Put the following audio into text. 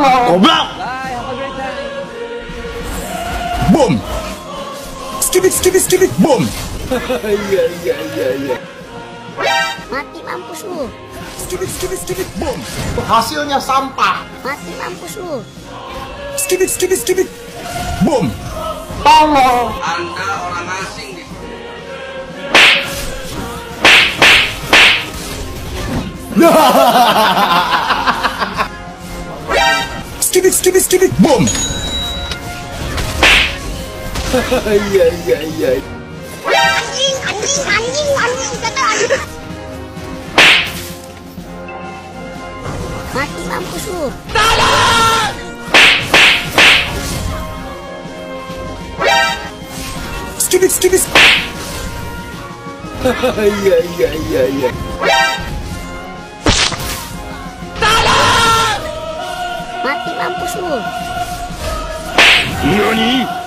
Goblok. Boom. Skibit skibit skibit boom. Iya, iya, iya, iya. Mati mampus lu. Skibit skibit skibit boom. Hasilnya sampah. Mati mampus lu. Skibit skibit skibit boom. Tolong. Anda orang asing di skip it, skip it, skip it, boom! yeah, yeah, Skip it, skip it. Mati mampus lu. Nani?